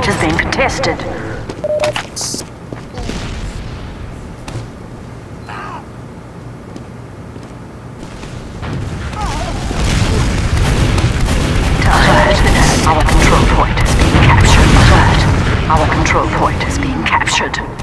point has been contested. Our control point is being captured.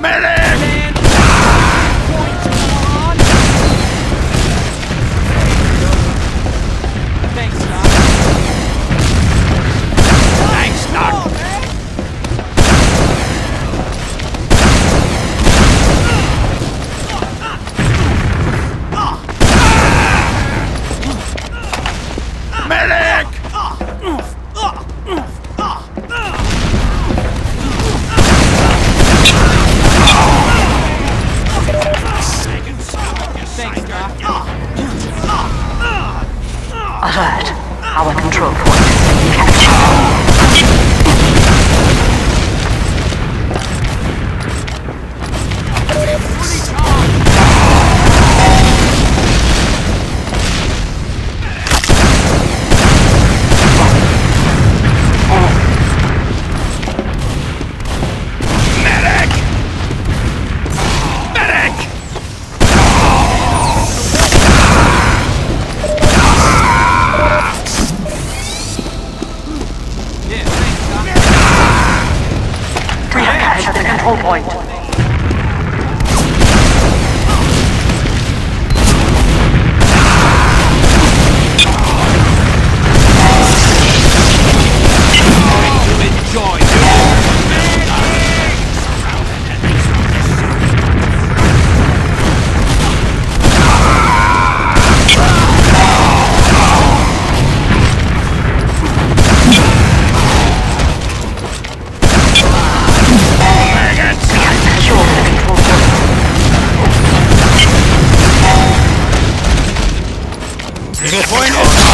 Medic! Point. Disappointed?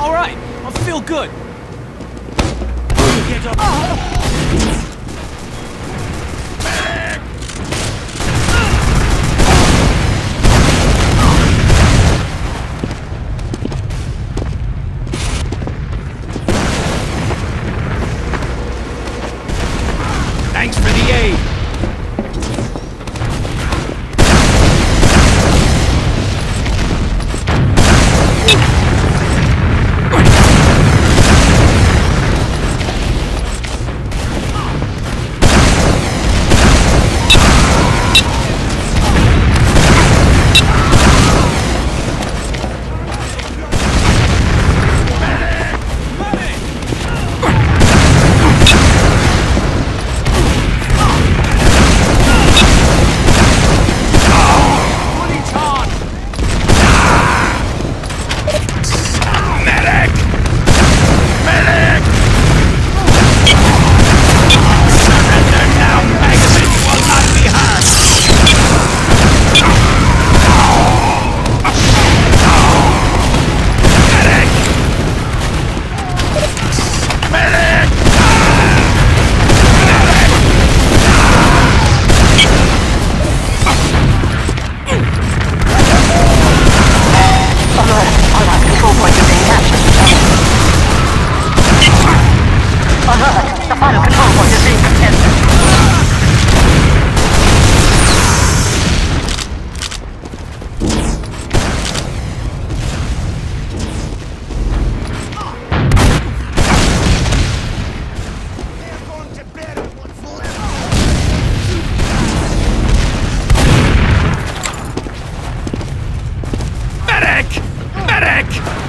All right, I feel good. Thanks Medic!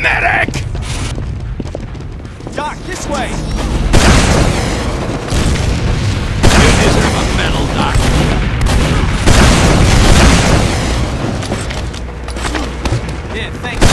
Medic! Doc, this way! You deserve a medal, Doc. Yeah, thanks.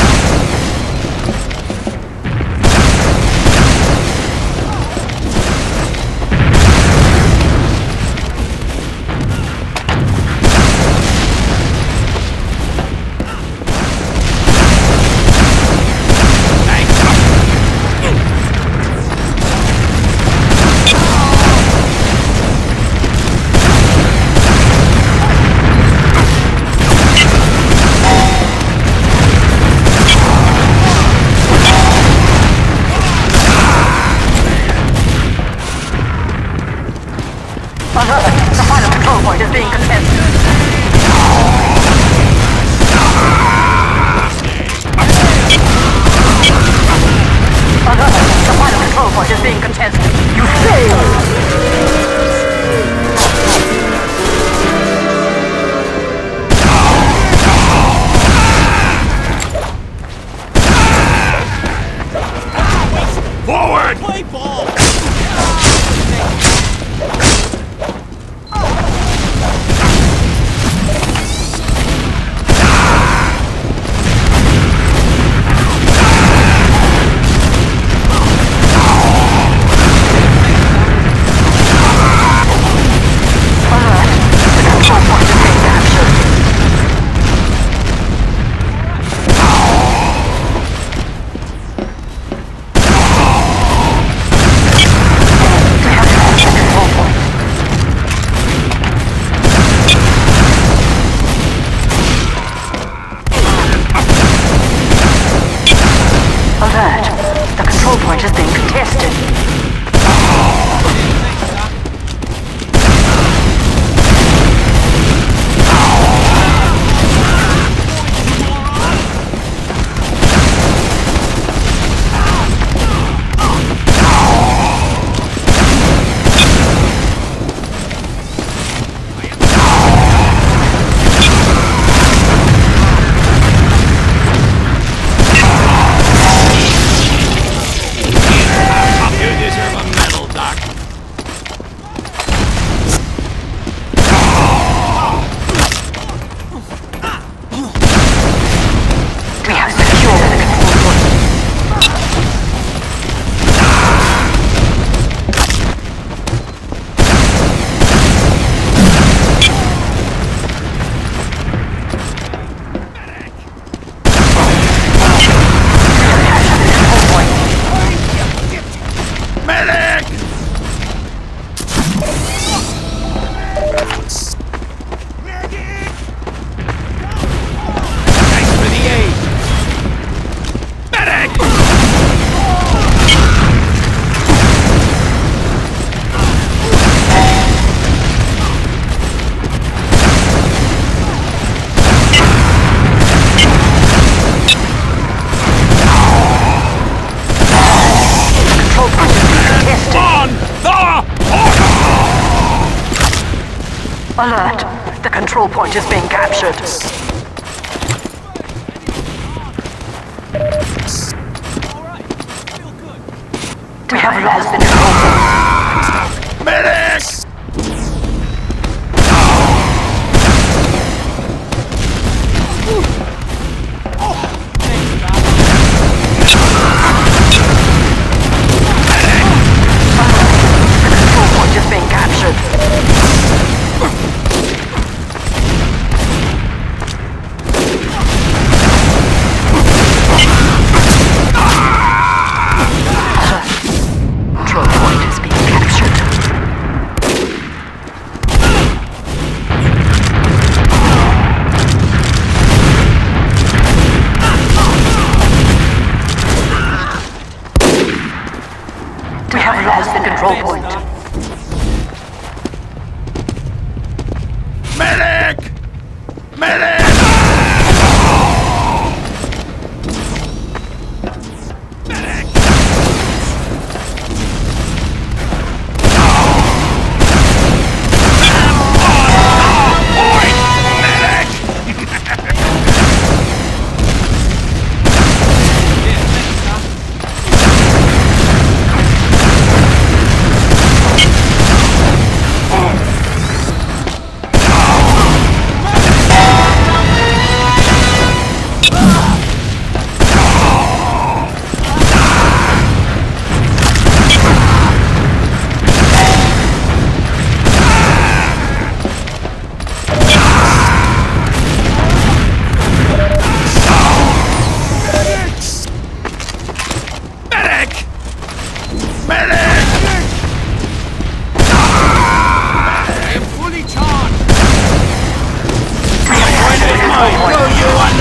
We have lost the control. Medic!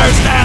understand!